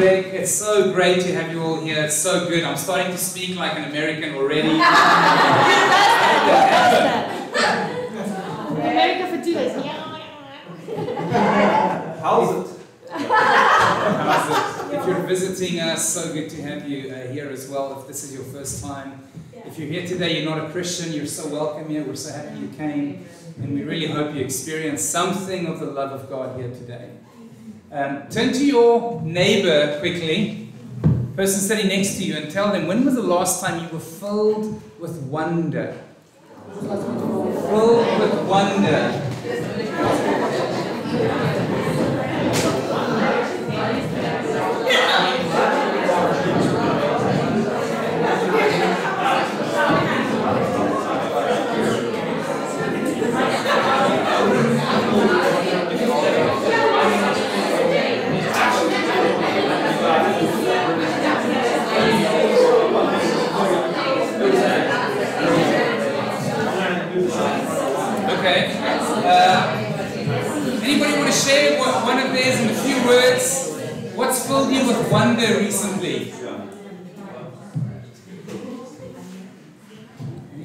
Rick. It's so great to have you all here. It's so good. I'm starting to speak like an American already. America for two days. How's it? How's it? If you're visiting us, so good to have you uh, here as well. If this is your first time, if you're here today, you're not a Christian, you're so welcome here. We're so happy you came. And we really hope you experience something of the love of God here today. Um, turn to your neighbor quickly, person sitting next to you, and tell them when was the last time you were filled with wonder? Filled with wonder.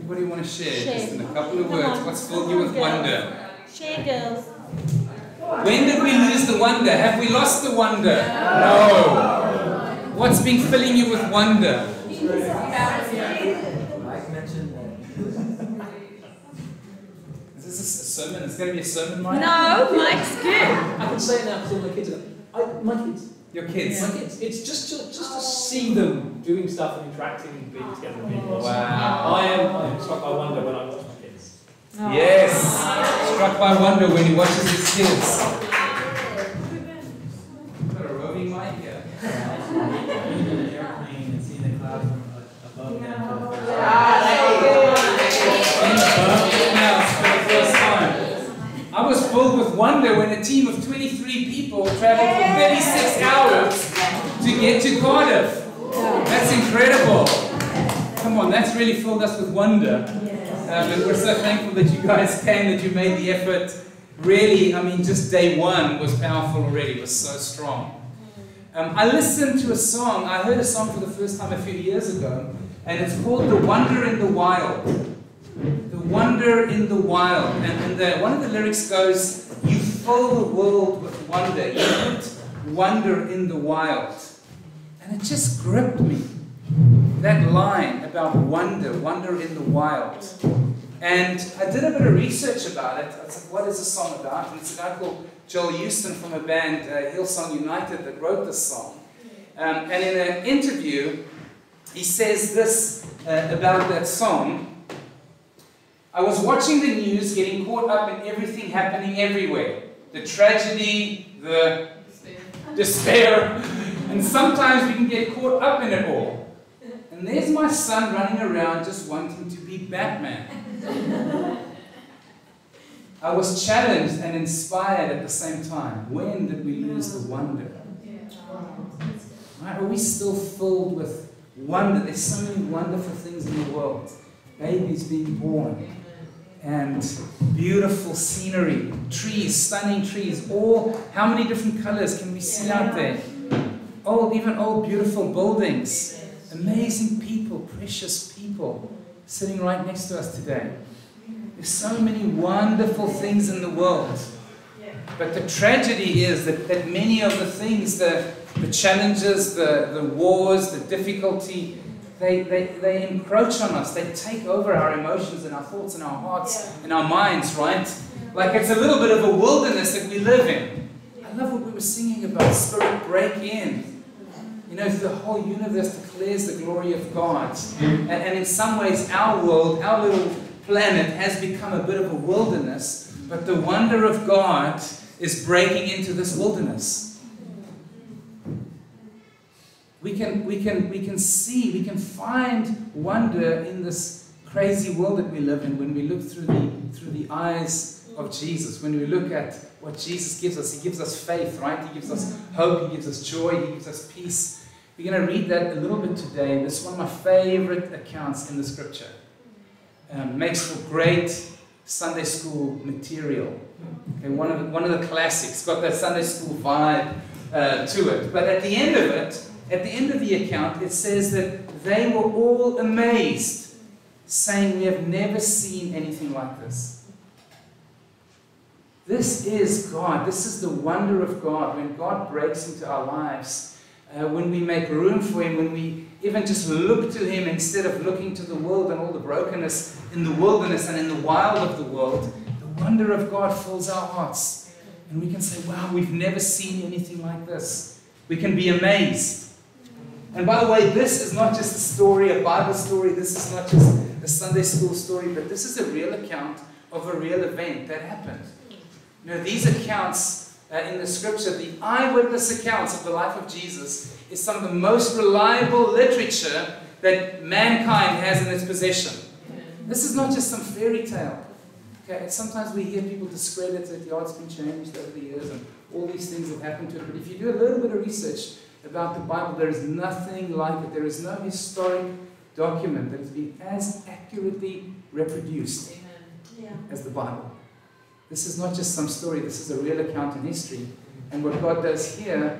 Anybody want to share, just in a couple of Come words? on. What's filled you with girls. wonder? Share, girls. When did we lose the wonder? Have we lost the wonder? No. What's been filling you with wonder? Mike mentioned that. Is this a sermon? It's going to be a sermon, Mike? No, Mike's good. I can say it now because all my kids are. I, my kids. Your kids? My kids. It's just to, just to see them doing stuff and interacting and being together and being awesome. Wow. I am, I am struck by wonder when I watch my kids. Yes. Struck by wonder when he watches his kids. Got a roving mic here. airplane and seeing the clouds from above them. In Berkeley now, for the first time. I was filled with wonder when a team of 23 people traveled for 36 hours to get to Cardiff. That's incredible. Come on, that's really filled us with wonder. Um, and we're so thankful that you guys came, that you made the effort. Really, I mean, just day one was powerful already, it was so strong. Um, I listened to a song, I heard a song for the first time a few years ago, and it's called The Wonder in the Wild. The Wonder in the Wild. And, and the, one of the lyrics goes, You fill the world with wonder. You put wonder in the wild. And it just gripped me. That line about wonder, wonder in the wild. And I did a bit of research about it. I was like, what is this song about? And it's a guy called Joel Houston from a band, uh, Hillsong United, that wrote this song. Um, and in an interview, he says this uh, about that song. I was watching the news, getting caught up in everything happening everywhere the tragedy, the despair, and sometimes we can get caught up in it all. And there's my son running around just wanting to be Batman. I was challenged and inspired at the same time. When did we lose the wonder? Right? Are we still filled with wonder? There's so many wonderful things in the world. Babies being born, and beautiful scenery, trees, stunning trees. All how many different colors can we see out there? Old, even old, beautiful buildings. Amazing people, precious people sitting right next to us today. There's so many wonderful things in the world. But the tragedy is that, that many of the things, the, the challenges, the, the wars, the difficulty, they, they, they encroach on us. They take over our emotions and our thoughts and our hearts and our minds, right? Like it's a little bit of a wilderness that we live in. I love what we were singing about spirit break in. You know, the whole universe declares the glory of God. And, and in some ways, our world, our little planet, has become a bit of a wilderness, but the wonder of God is breaking into this wilderness. We can, we, can, we can see, we can find wonder in this crazy world that we live in when we look through the, through the eyes of Jesus, when we look at what Jesus gives us. He gives us faith, right? He gives us hope, He gives us joy, He gives us peace. We're going to read that a little bit today. This is one of my favorite accounts in the scripture. Um, makes for great Sunday school material. Okay, one of the, one of the classics. Got that Sunday school vibe. uh, to it. But at the end of it, at the end of the account, it says that they were all amazed, saying, We have never seen anything like this. This is God. This is the wonder of God. When God breaks into our lives, uh, when we make room for Him, when we even just look to Him instead of looking to the world and all the brokenness in the wilderness and in the wild of the world, the wonder of God fills our hearts. And we can say, Wow, we've never seen anything like this. We can be amazed. And by the way, this is not just a story, a Bible story. This is not just a Sunday school story, but this is a real account of a real event that happened. You know, these accounts uh, in the scripture, the eyewitness accounts of the life of Jesus, is some of the most reliable literature that mankind has in its possession. This is not just some fairy tale. Okay, sometimes we hear people discredit that the art's been changed over the years and all these things have happened to it. But if you do a little bit of research about the Bible, there is nothing like it. There is no historic document that has been as accurately reproduced Yeah. as the Bible. This is not just some story, this is a real account in history. And what God does here,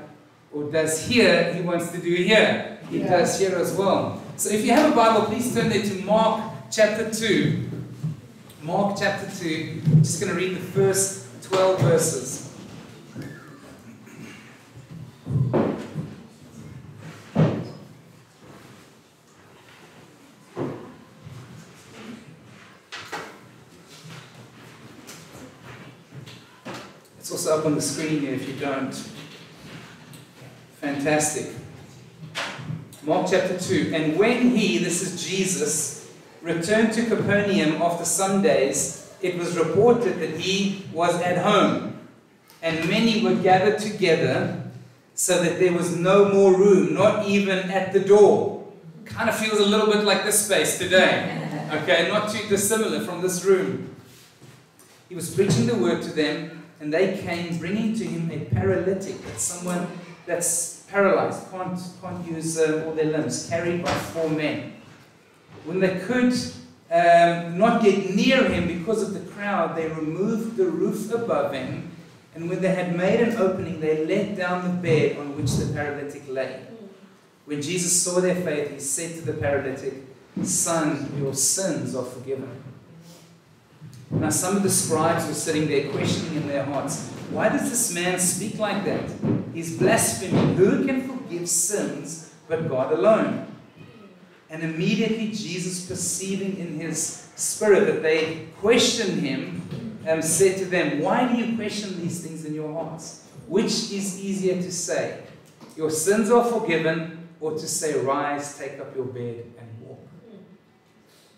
or does here, He wants to do here. He Yeah. does here as well. So if you have a Bible, please turn there to Mark chapter 2. Mark chapter 2. I'm just going to read the first 12 verses. It's also up on the screen here if you don't. Fantastic. Mark chapter 2. And when he, this is Jesus, returned to Capernaum after some days, it was reported that he was at home. And many were gathered together so that there was no more room, not even at the door. Kind of feels a little bit like this space today. Okay, not too dissimilar from this room. He was preaching the word to them, and they came bringing to him a paralytic, that's someone that's paralyzed, can't, can't use uh, all their limbs, carried by four men. When they could um, not get near him because of the crowd, they removed the roof above him, and when they had made an opening, they let down the bed on which the paralytic lay. When Jesus saw their faith, he said to the paralytic, Son, your sins are forgiven. Now, some of the scribes were sitting there questioning in their hearts, Why does this man speak like that? He's blaspheming. Who can forgive sins but God alone? And immediately Jesus, perceiving in his spirit that they questioned him, um, said to them, Why do you question these things in your hearts? Which is easier to say, Your sins are forgiven, or to say, Rise, take up your bed?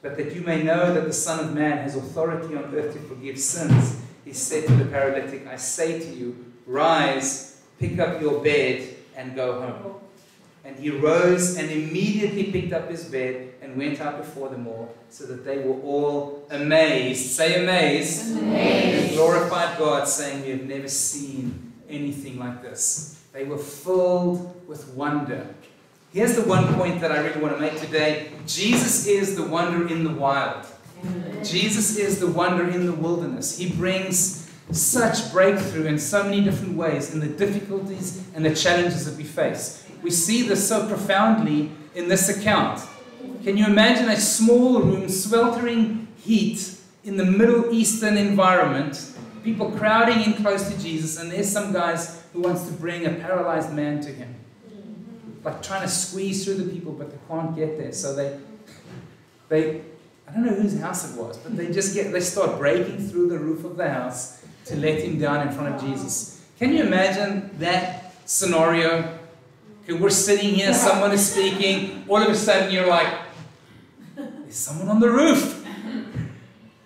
But that you may know that the Son of Man has authority on earth to forgive sins, he said to the paralytic, I say to you, Rise, pick up your bed, and go home. And he rose and immediately picked up his bed and went out before them all, so that they were all amazed. Say amazed. And glorified God, saying, We have never seen anything like this. They were filled with wonder. Here's the one point that I really want to make today Jesus is the wonder in the wild. Jesus is the wonder in the wilderness. He brings such breakthrough in so many different ways in the difficulties and the challenges that we face. We see this so profoundly in this account. Can you imagine a small room, sweltering heat in the Middle Eastern environment, people crowding in close to Jesus, and there's some guys who wants to bring a paralyzed man to him. Like trying to squeeze through the people, but they can't get there. So they they I don't know whose house it was, but they just get they start breaking through the roof of the house to let him down in front of Jesus. Can you imagine that scenario? Okay, we're sitting here, someone is speaking, all of a sudden you're like, there's someone on the roof.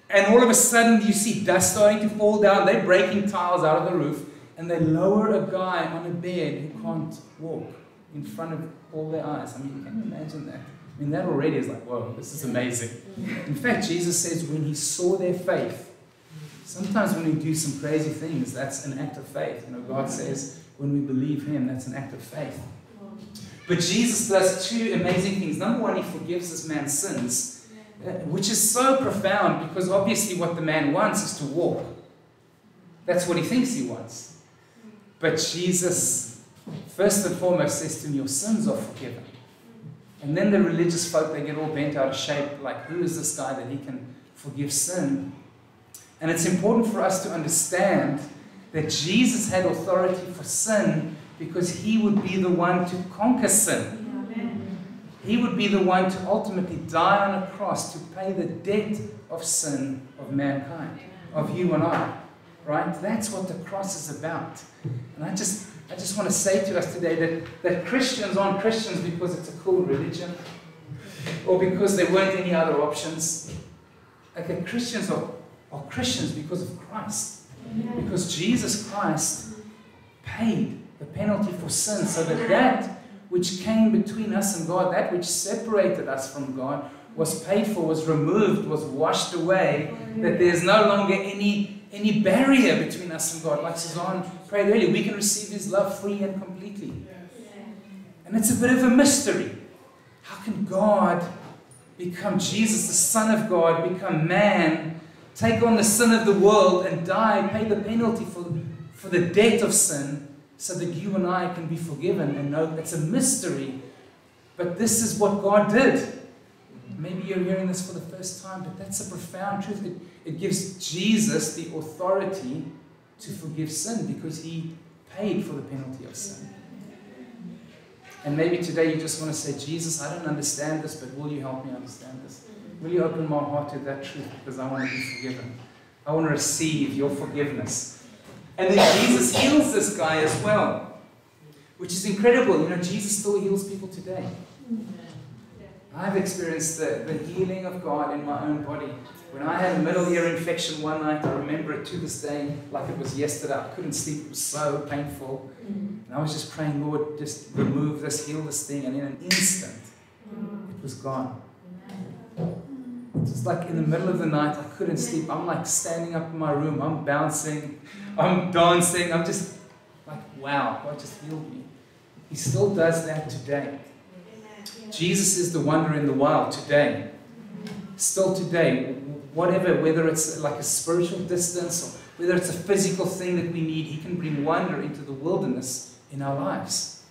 And all of a sudden you see dust starting to fall down, they're breaking tiles out of the roof, and they lower a guy on a bed who can't walk in front of all their eyes. I mean, you can you imagine that? I mean, that already is like, whoa, this is amazing. In fact, Jesus says when he saw their faith, sometimes when we do some crazy things, that's an act of faith. You know, God says when we believe him, that's an act of faith. But Jesus does two amazing things. Number one, he forgives this man's sins, uh, which is so profound because obviously what the man wants is to walk. That's what he thinks he wants. But Jesus first and foremost says to him, Your sins are forgiven. And then the religious folk, they get all bent out of shape, like, who is this guy that he can forgive sin? And it's important for us to understand that Jesus had authority for sin because he would be the one to conquer sin. He would be the one to ultimately die on a cross to pay the debt of sin of mankind, of you and I. Right? That's what the cross is about. And I just I just want to say to us today that, that Christians aren't Christians because it's a cool religion or because there weren't any other options. Okay, Christians are, are Christians because of Christ. Because Jesus Christ paid the penalty for sin so that that which came between us and God, that which separated us from God, was paid for, was removed, was washed away, that there's no longer any, any barrier between us and God. Like Suzanne prayed earlier, we can receive His love free and completely. And it's a bit of a mystery. How can God become Jesus, the Son of God, become man, take on the sin of the world and die, pay the penalty for, for the debt of sin, so that you and I can be forgiven and know it's a mystery. But this is what God did. Maybe you're hearing this for the first time, but that's a profound truth. It, it gives Jesus the authority to forgive sin because he paid for the penalty of sin. And maybe today you just want to say, Jesus, I don't understand this, but will you help me understand this? Will you open my heart to that truth because I want to be forgiven? I want to receive your forgiveness. And then Jesus heals this guy as well, which is incredible. You know, Jesus still heals people today. I've experienced the, the healing of God in my own body. When I had a middle ear infection one night, I remember it to this day like it was yesterday. I couldn't sleep, it was so painful. Mm. And I was just praying, Lord, just remove this, heal this thing. And in an instant, it was gone. It was like in the middle of the night, I couldn't sleep. I'm like standing up in my room, I'm bouncing, I'm dancing. I'm just like, wow, God just healed me. He still does that today. Jesus is the wonder in the wild today. Still today, whatever, whether it's like a spiritual distance or whether it's a physical thing that we need, He can bring wonder into the wilderness in our lives.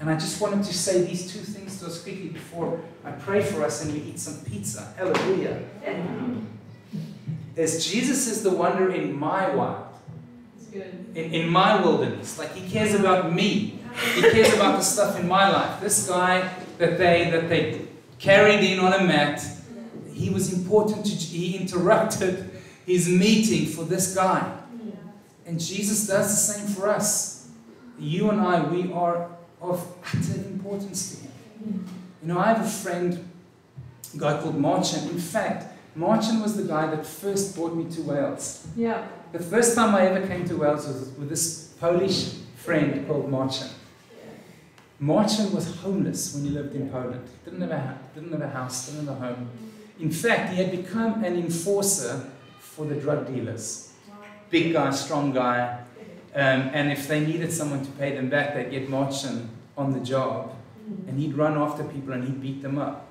And I just wanted to say these two things to us quickly before I pray for us and we eat some pizza. Hallelujah. As Jesus is the wonder in my wild, in, in my wilderness. Like he cares about me. He cares about the stuff in my life. This guy that they that they carried in on a mat, he was important to he interrupted his meeting for this guy. And Jesus does the same for us. You and I, we are of utter importance to him. You know, I have a friend, a guy called Marcin. In fact, Marcin was the guy that first brought me to Wales. Yeah. The first time I ever came to Wales was with this Polish friend called Marcin. Marcin was homeless when he lived in Poland. Didn't have, a, didn't have a house, didn't have a home. In fact, he had become an enforcer for the drug dealers. Big guy, strong guy. Um, and if they needed someone to pay them back, they'd get Marcin on the job. And he'd run after people and he'd beat them up.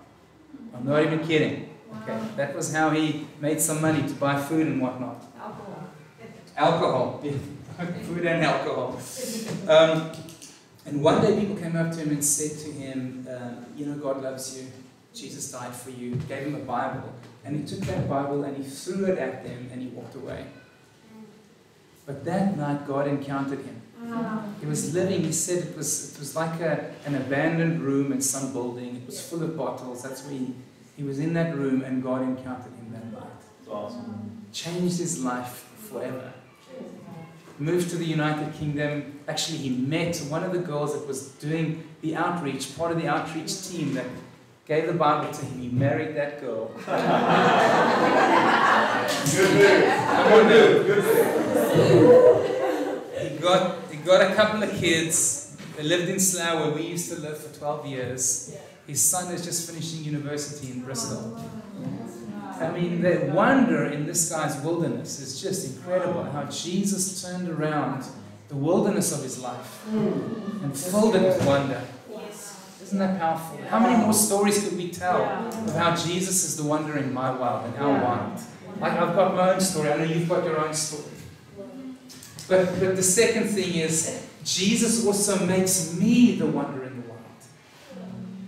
I'm not even kidding. Okay, that was how he made some money to buy food and whatnot. Alcohol. Food and alcohol. Um, and one day people came up to him and said to him, uh, You know, God loves you. Jesus died for you. Gave him a Bible. And he took that Bible and he threw it at them and he walked away. But that night, God encountered him. He was living, he said it was, it was like a, an abandoned room in some building. It was full of bottles. That's where he, he was in that room and God encountered him that night. Awesome. Changed his life forever moved to the United Kingdom. Actually, he met one of the girls that was doing the outreach, part of the outreach team that gave the Bible to him. He married that girl. Good news. Good news. He got, he got a couple of kids. They lived in Slough, where we used to live for 12 years. His son is just finishing university in Bristol. Oh, I mean, the wonder in this guy's wilderness is just incredible. How Jesus turned around the wilderness of his life hmm. and filled it with wonder. Isn't that powerful? How many more stories could we tell of how Jesus is the wonder in my world and how wild? Like I've got my own story. I know you've got your own story. But, but the second thing is, Jesus also makes me the wonder in the world.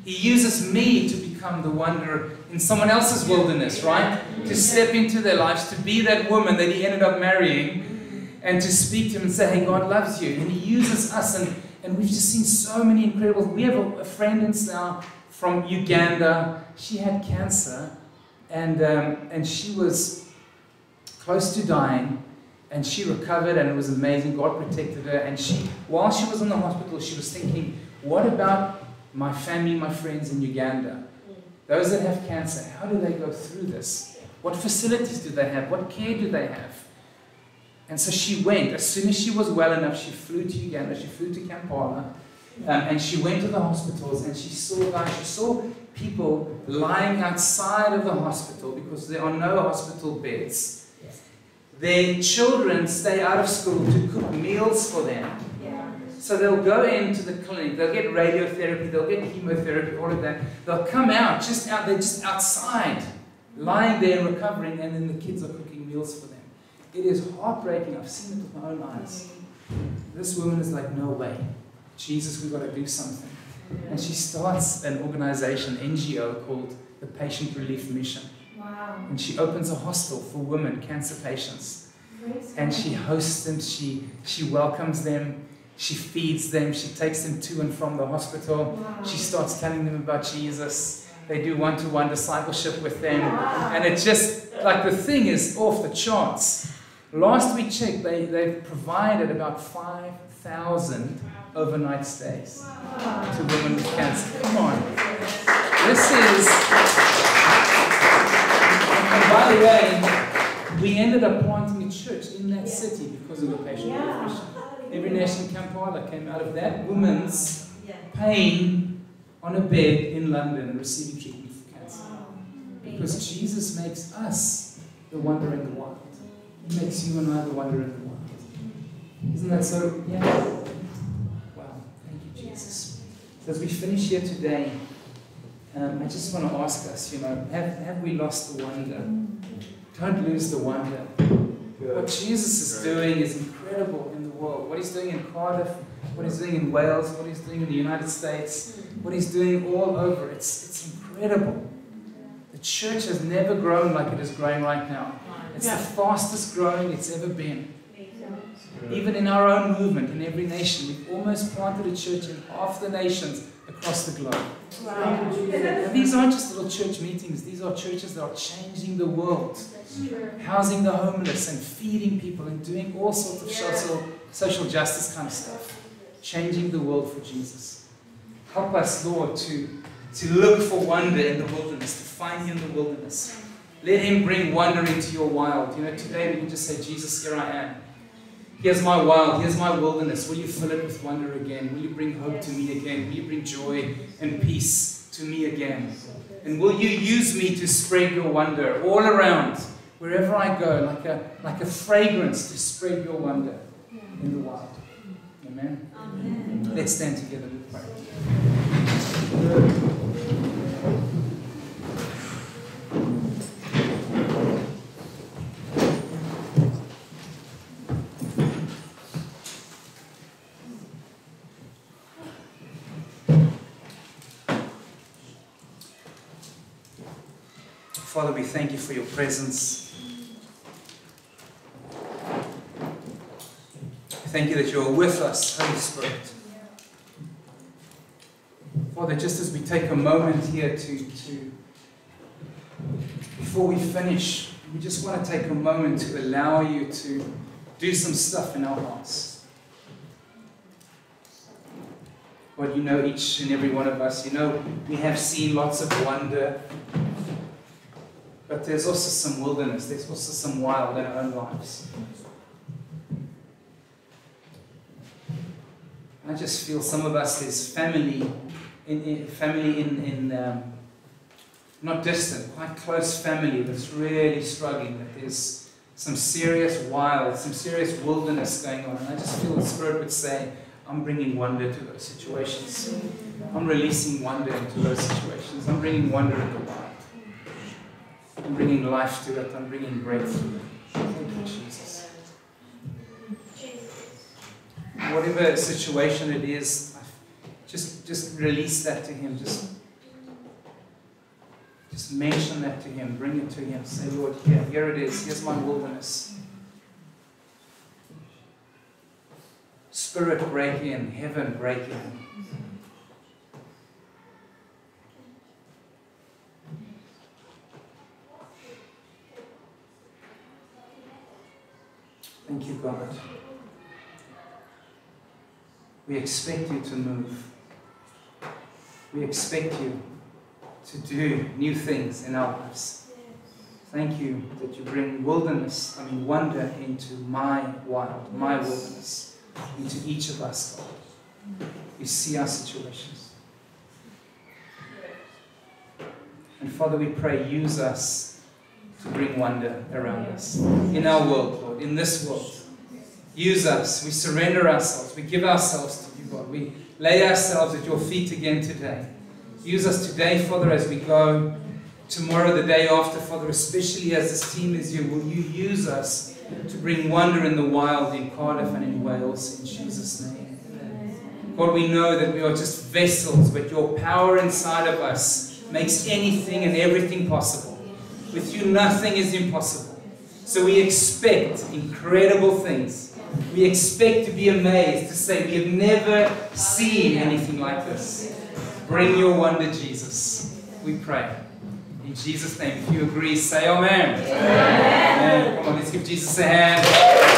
He uses me to become the wonder in someone else's wilderness, right? To step into their lives, to be that woman that he ended up marrying, and to speak to him and say, hey, God loves you. And he uses us, and, and we've just seen so many incredible. We have a, a friend in now from Uganda. She had cancer, and, um, and she was close to dying and she recovered and it was amazing. God protected her. And she, while she was in the hospital, she was thinking, what about my family, my friends in Uganda? Those that have cancer, how do they go through this? What facilities do they have? What care do they have? And so she went. As soon as she was well enough, she flew to Uganda, she flew to Kampala, um, and she went to the hospitals and she saw guys, she saw people lying outside of the hospital because there are no hospital beds their children stay out of school to cook meals for them. So they'll go into the clinic, they'll get radiotherapy, they'll get chemotherapy, all of that. They'll come out, just out, they're just outside, lying there recovering, and then the kids are cooking meals for them. It is heartbreaking. I've seen it with my own eyes. This woman is like, no way. Jesus, we've got to do something. And she starts an organization, NGO, called the Patient Relief Mission. Wow. And she opens a hostel for women, cancer patients. And she hosts them, she, she welcomes them, she feeds them, she takes them to and from the hospital. Wow. She starts telling them about Jesus. They do one to one discipleship with them. Wow. And it's just like the thing is off the charts. Last we checked, they, they've provided about 5,000 overnight stays to women with cancer. Come on. This is. And by the way, we ended up planting a church in that city because of the patient Yeah. Mission. Every nation Kampala came out of that woman's Yeah. pain on a bed in London receiving treatment for cancer. Wow. Because Jesus makes us the wonder in the world. He makes you and I the wonder in the world. Isn't that so? Yeah. Wow. Thank you, Jesus. So as we finish here today, um, I just want to ask us, you know, have, have we lost the wonder? Don't lose the wonder. What Jesus is doing is incredible in the world. What he's doing in Cardiff, what he's doing in Wales, what he's doing in the United States, hmm. what he's doing all over. It's, it's incredible. The church has never grown like it is growing right now. It's the fastest growing it's ever been. Even in our own movement, in every nation, we've almost planted a church in half the nations across the globe. Wow. And these aren't just little church meetings, these are churches that are changing the world, housing the homeless and feeding people and doing all sorts of social, social justice kind of stuff. Changing the world for Jesus. Help us, Lord, to, to look for wonder in the wilderness, to find you in the wilderness. Let him bring wonder into your wild. You know, today we can just say, Jesus, here I am. Here's my wild, here's my wilderness. Will you fill it with wonder again? Will you bring hope to me again? Will you bring joy and peace to me again? And will you use me to spread your wonder all around, wherever I go, like a, like a fragrance to spread your wonder in the wild? Amen. Amen. Let's stand together and prayer. Father, we thank you for your presence. Thank you that you are with us, Holy Spirit. Father, just as we take a moment here to, to before we finish, we just want to take a moment to allow you to do some stuff in our hearts. Lord, you know each and every one of us. You know we have seen lots of wonder, but there's also some wilderness. There's also some wild in our own lives. I just feel some of us there's family in, in family in, in um, not distant, quite close family that's really struggling. That there's some serious wild, some serious wilderness going on, and I just feel the Spirit would say, "I'm bringing wonder to those situations. I'm releasing wonder into those situations. I'm bringing wonder into wild. I'm bringing life to it. I'm bringing breakthrough. Whatever situation it is, just just release that to Him. Just just mention that to Him. Bring it to Him. Say, Lord, here, here it is. Here's my wilderness. Spirit break in, heaven break in. Thank you, God. We expect you to move. We expect you to do new things in our lives. Thank you that you bring wilderness, I mean wonder into my wild, my wilderness, into each of us, God. You see our situations. And Father, we pray, use us to bring wonder around us. In our world, Lord, in this world. Use us. We surrender ourselves. We give ourselves to you, God. We lay ourselves at your feet again today. Use us today, Father, as we go. Tomorrow, the day after, Father, especially as this team is here, will you use us to bring wonder in the wild in Cardiff and in Wales in Jesus' name. God, we know that we are just vessels, but your power inside of us makes anything and everything possible. With you, nothing is impossible. So we expect incredible things. We expect to be amazed, to say, We have never seen anything like this. Bring your wonder, Jesus. We pray. In Jesus' name, if you agree, say Amen. Amen. Come on, let's give Jesus a hand.